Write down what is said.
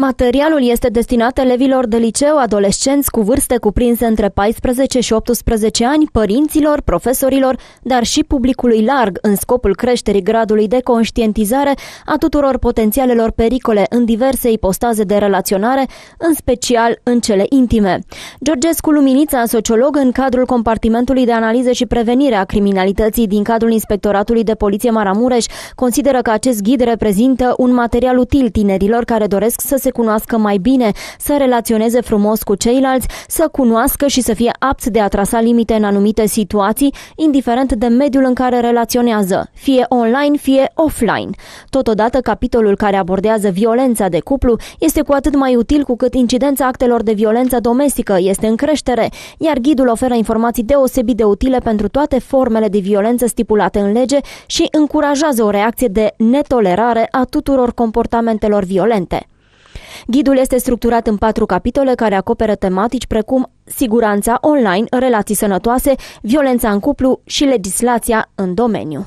Materialul este destinat elevilor de liceu, adolescenți cu vârste cuprinse între 14 și 18 ani, părinților, profesorilor, dar și publicului larg în scopul creșterii gradului de conștientizare a tuturor potențialelor pericole în diverse ipostaze de relaționare, în special în cele intime. Georgescu Luminița, sociolog în cadrul compartimentului de analiză și prevenire a criminalității din cadrul Inspectoratului de Poliție Maramureș, consideră că acest ghid reprezintă un material util tinerilor care doresc să se se cunoască mai bine, să relaționeze frumos cu ceilalți, să cunoască și să fie apți de a trasa limite în anumite situații, indiferent de mediul în care relaționează, fie online, fie offline. Totodată, capitolul care abordează violența de cuplu este cu atât mai util cu cât incidența actelor de violență domestică este în creștere, iar ghidul oferă informații deosebit de utile pentru toate formele de violență stipulate în lege și încurajează o reacție de netolerare a tuturor comportamentelor violente. Ghidul este structurat în patru capitole care acoperă tematici precum siguranța online, relații sănătoase, violența în cuplu și legislația în domeniu.